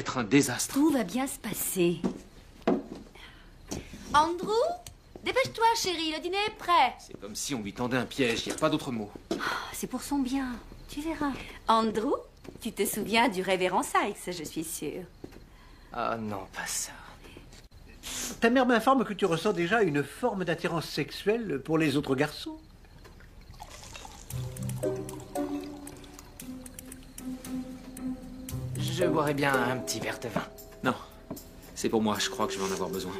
être un désastre. Tout va bien se passer. Andrew Dépêche-toi, chérie, le dîner est prêt. C'est comme si on lui tendait un piège, il n'y a pas d'autre mot. C'est pour son bien, tu verras. Andrew, tu te souviens du révérend Sykes, je suis sûre. Ah non, pas ça. Ta mère m'informe que tu ressens déjà une forme d'attirance sexuelle pour les autres garçons. Je boirais bien un petit verre de vin. Non, c'est pour moi, je crois que je vais en avoir besoin.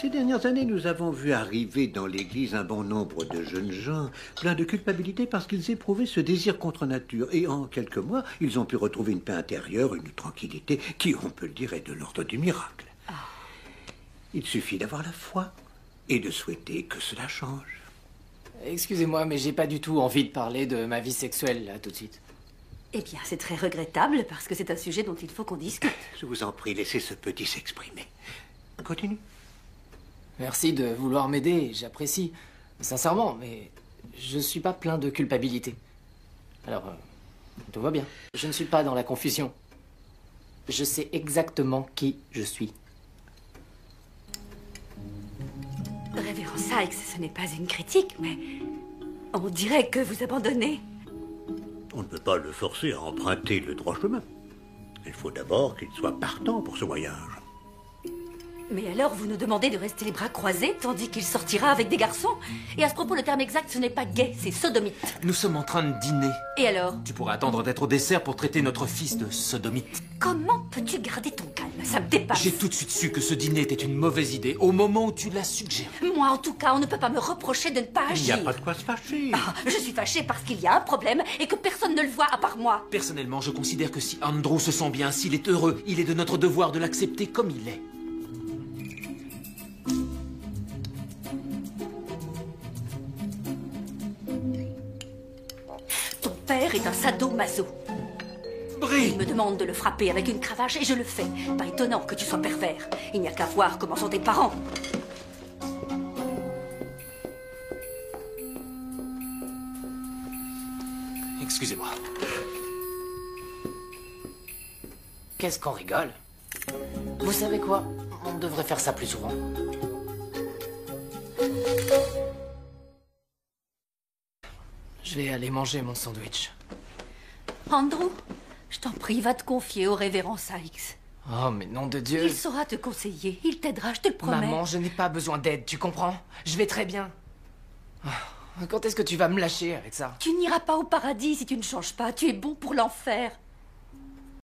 Ces dernières années, nous avons vu arriver dans l'Église un bon nombre de jeunes gens pleins de culpabilité parce qu'ils éprouvaient ce désir contre nature. Et en quelques mois, ils ont pu retrouver une paix intérieure, une tranquillité qui, on peut le dire, est de l'ordre du miracle. Il suffit d'avoir la foi et de souhaiter que cela change. Excusez-moi, mais j'ai pas du tout envie de parler de ma vie sexuelle, là, tout de suite. Eh bien, c'est très regrettable parce que c'est un sujet dont il faut qu'on discute. Je vous en prie, laissez ce petit s'exprimer. Continue. Merci de vouloir m'aider, j'apprécie. Sincèrement, mais je suis pas plein de culpabilité. Alors, euh, tout va bien. Je ne suis pas dans la confusion. Je sais exactement qui je suis. Révérend Sykes, ce n'est pas une critique, mais on dirait que vous abandonnez. On ne peut pas le forcer à emprunter le droit chemin. Il faut d'abord qu'il soit partant pour ce voyage. Mais alors, vous nous demandez de rester les bras croisés tandis qu'il sortira avec des garçons Et à ce propos, le terme exact, ce n'est pas gay, c'est sodomite. Nous sommes en train de dîner. Et alors? Tu pourrais attendre d'être au dessert pour traiter notre fils de sodomite. Comment peux-tu garder ton Ça me dépasse. J'ai tout de suite su que ce dîner était une mauvaise idée au moment où tu l'as suggéré. Moi, en tout cas, on ne peut pas me reprocher de ne pas Il n'y a agir. pas de quoi se fâcher. Ah, je suis fâchée parce qu'il y a un problème et que personne ne le voit à part moi. Personnellement, je considère que si Andrew se sent bien, s'il est heureux, il est de notre devoir de l'accepter comme il est. Ton père est un sadomaso. Brie Il me demande de le frapper avec une cravache et je le fais. Pas étonnant que tu sois pervers. Il n'y a qu'à voir comment sont tes parents. Excusez-moi. Qu'est-ce qu'on rigole? Vous savez quoi? On devrait faire ça plus souvent. Je vais aller manger mon sandwich. Andrew, je t'en prie, va te confier au révérend Sykes. Oh, mais nom de Dieu Il saura te conseiller. Il t'aidera, je te le promets. Maman, je n'ai pas besoin d'aide, tu comprends? Je vais très bien. Ah, Quand est-ce que tu vas me lâcher avec ça? Tu n'iras pas au paradis si tu ne changes pas. Tu es bon pour l'enfer.